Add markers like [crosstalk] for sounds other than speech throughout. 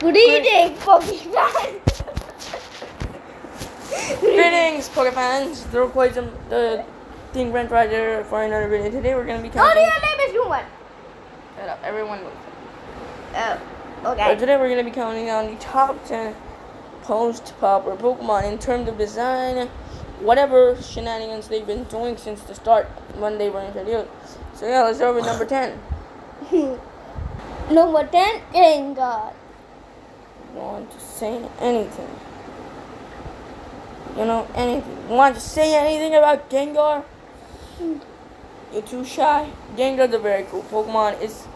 Good evening, Pokemon. Greetings, Poke fans. The um, the thing rent right there for another video. Today we're gonna be Oh, counting. your name is human. Shut up, everyone. Oh, But okay. today we're gonna be counting on the top 10 post-popper Pokemon in terms of design, whatever shenanigans they've been doing since the start when they were introduced. So yeah, let's start with number 10. [laughs] Number 10, Gengar. Want to say anything? You know anything? Want to say anything about Gengar? You're too shy. Gengar's a very cool Pokemon. It's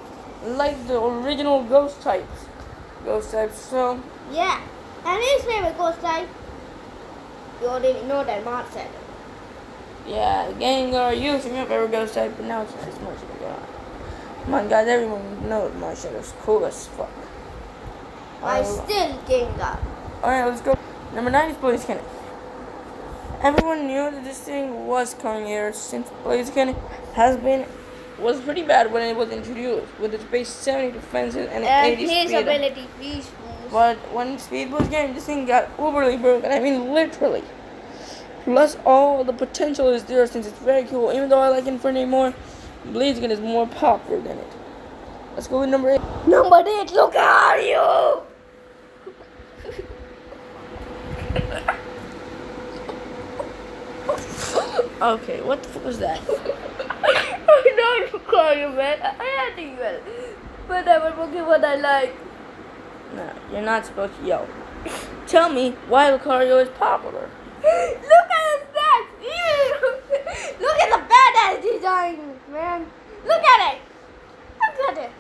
like the original Ghost types. Ghost types. So Yeah. And his favorite ghost type. You already know that Mark said. yeah, Gengar used to be my favorite Ghost type, but now it's not as much of a god. Come on, guys. Everyone knows Marshall's cool as fuck. I Uh, still Gengar. Alright, let's go. Number nine is Blaziken. Everyone knew that this thing was coming here since Blaziken has been was pretty bad when it was introduced with its base 70 defenses and And 80 his speed. ability Boost. But when Speed Boost came, this thing got uberly broken. I mean, literally. Plus, all the potential is there since it's very cool. Even though I like Infernape more, Blaziken is more popular than it. Let's go with number eight. Number 8, look at you. Okay, what the fuck was that? [laughs] I call you man. I had to yell. But I was looking what I like. No, you're not supposed to yell. Tell me why Lucario is popular. [gasps] Look at his back! Ew. [laughs] Look at the badass design, man. Look at it. Look at it.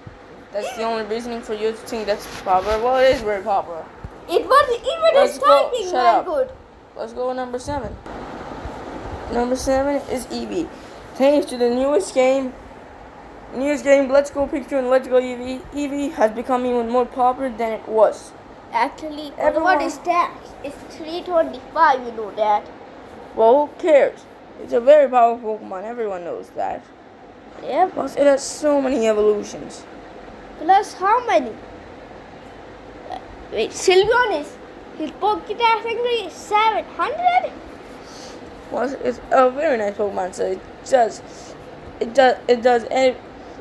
That's the only reasoning for you to think that's popular. Well, it is very popular. It wasn't even Let's his go. typing very good. Let's go with number seven. Number seven is Eevee. Thanks to the newest game, newest game, Let's Go Pikachu and Let's Go Eevee, Eevee has become even more popular than it was. Actually, Everyone- what is that? It's 325, you know that. Well, who cares? It's a very powerful Pokemon. Everyone knows that. Yeah. Plus, it has so many evolutions. Plus how many? Uh, wait, Sylveon is his Pokédex is 700? Well, it's- a very nice Pokemon. So it does, it does, it does, it,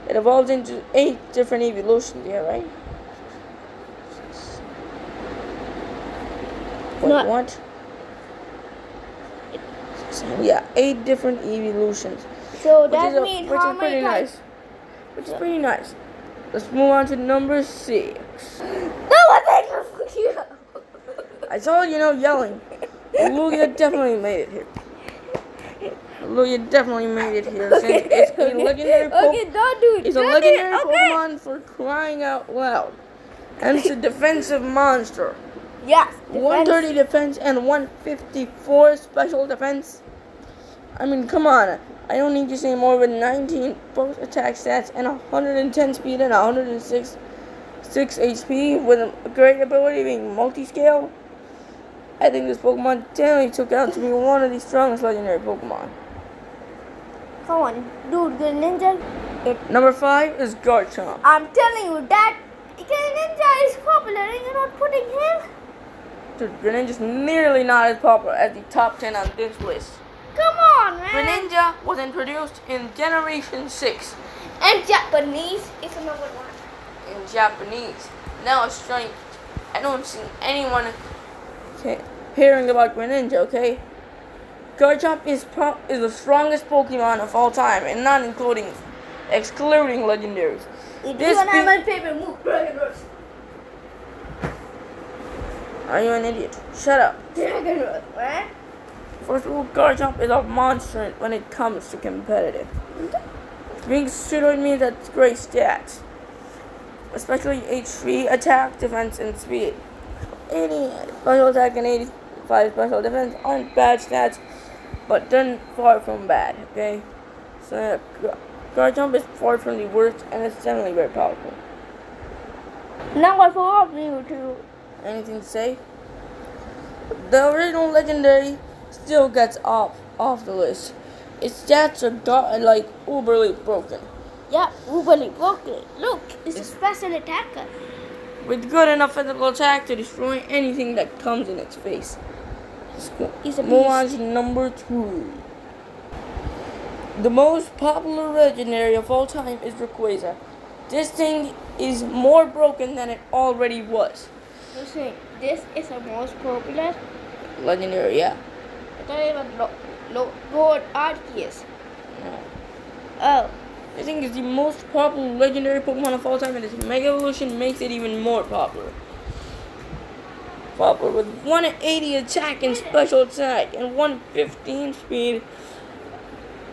it evolves into eight different evolutions. Yeah, right. Not- what? Yeah, eight different evolutions, So that a, means which how is pretty many nice. Which is pretty nice. Let's move on to number six. No thank [laughs] you. I told you no yelling. Lugia definitely made it here. Lugia definitely made it here. Since it's a legendary Pokemon. Okay, don't do it. It's a don't do it, legendary okay? Pokemon for crying out loud. And it's a [laughs] defensive monster. Yes. 130 defense and 154 special defense. I mean, come on. I don't need to say more than 19 both attack stats and 110 speed and 106 6 HP with a great ability being multi scale. I think this Pokemon definitely took out to be one of the strongest legendary Pokemon. Come on, dude, Greninja. Number 5 is Garchomp. I'm telling you that Greninja is popular and you're not putting him. Dude, Greninja's nearly not as popular as the top 10 on this list. Come on, man. Greninja was introduced in Generation 6 And Japanese is number one. in Japanese. Now it's strange. I don't see anyone okay, hearing about Greninja, okay? Garchomp is pro- is the strongest Pokemon of all time, and not including, excluding legendaries. It This even be- my favorite move, Dragon Rush. Are you an idiot? Shut up. Dragon Rush, man. First of all, Garchomp is a monster when it comes to competitive. Being pseudo means that's great stats. Especially HP, attack, defense, and speed. 80 special attack and 85 special defense aren't bad stats, but then far from bad, okay? So, yeah, Gar- Garchomp is far from the worst, and it's definitely very powerful. Now I Number four, Mewtwo. Anything to say? The original legendary still gets off off the list. Its stats are got, like uberly broken. Yeah, Ubali broken. Look, it's a special attacker. with good enough physical attack to destroy anything that comes in its face. He's a beast. to number two. The most popular legendary of all time is Rayquaza. This thing is more broken than it already was. You're this is the most popular? Legendary, yeah. I thought it was lo- lo- Lord Arceus. Oh, I think it's the most popular legendary Pokemon of all time, and its Mega Evolution makes it even more popular. With 180 attack and special attack, and 115 speed,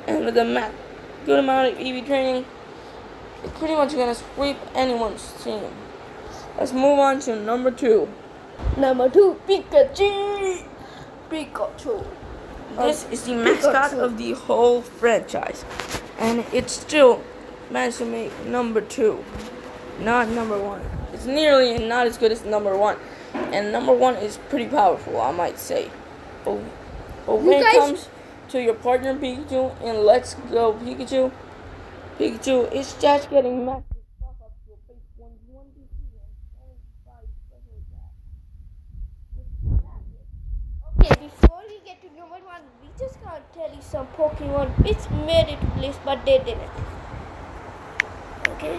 and with a ma- good amount of EV training, it's pretty much gonna sweep anyone's team. Let's move on to number two. number two, Pikachu. Pikachu. This oh, is the mascot Pikachu. of the whole franchise, and it still managed to make number two, not number one. It's nearly not as good as number one, and number one is pretty powerful, I might say. But, but when You it comes to your partner Pikachu and Let's Go Pikachu, Pikachu is just getting maxed up to a base one one DC and five special attack. Okay, before we get to number one, we just gotta tell you some Pokemon which made it to list, but they didn't. Okay?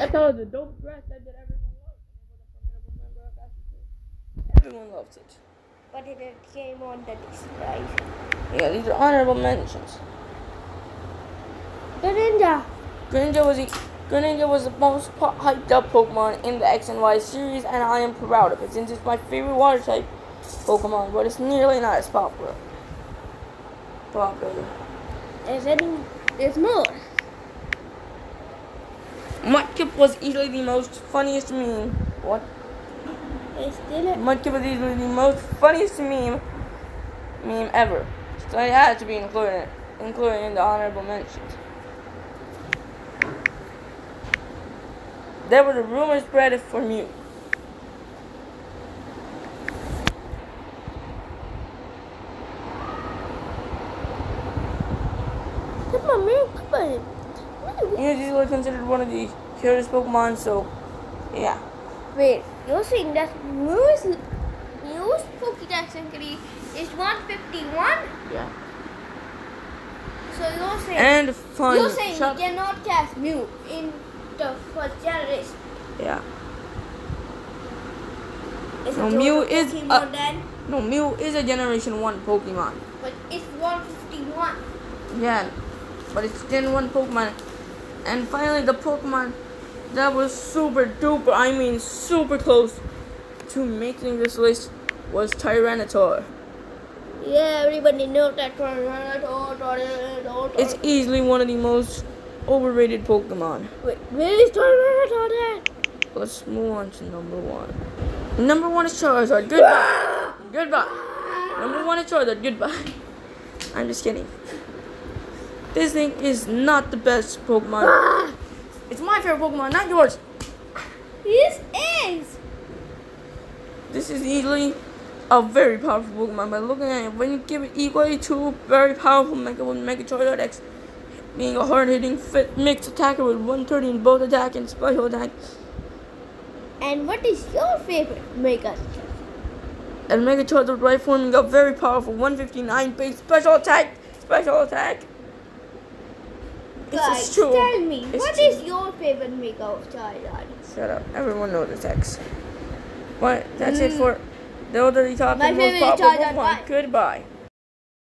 Check out the dope dress that did everyone loves. and it formidable member of Africa. Everyone loves it. But it came on the list, right? Yeah, these are honorable mentions. Greninja. Greninja was the Greninja was the most po- hyped up Pokemon in the X and Y series, and I am proud of it since it's my favorite water type Pokemon, but it's nearly not as popular. Popular. There's any, there's more. Mudkip was easily the most funniest meme. What? There's still a, Mudkip was easily the most funniest meme meme ever. So it had to be included included in the honorable mentions. There was a rumor spread for Mew. Come on, man, come on. Mew is easily considered one of the cutest Pokemon, so yeah. Wait, you're saying that Mew's, Mew's Pokédex entry is 151? Yeah. So you're saying, And fun. you're saying Shut- you cannot cast Mew in the first generation. yeah. It's No, Mew is Pokemon a- then, No, Mew is a Generation 1 Pokemon. but it's 151. Yeah, but it's Gen 1 Pokemon. And finally, the Pokemon that was super duper, I mean super close to making this list was Tyranitar. Yeah, everybody knows that. Tornado. It's easily one of the most overrated Pokemon. Wait, where is then? Let's move on to number one. Number one is Charizard. Goodbye. Ah! Goodbye. Number one is Charizard. Goodbye. [laughs] I'm just kidding. This thing is not the best Pokemon. [sighs] It's my favorite Pokemon, not yours. This is. This is easily a very powerful Pokemon. By looking at it, when you give it equally two very powerful Mega with Mega Charizard X, being a hard-hitting, fit mixed attacker with 130 in both attack and special attack, And what is your favorite Mega? and Mega Charizard right forming a very powerful 159 base special attack, special attack. It's Guys, just true. tell me, It's what true. is your favorite Mega of Charizard? Shut up. Everyone knows the text. But that's it mm. for the elderly top My and most favorite popular Charizard, Goodbye.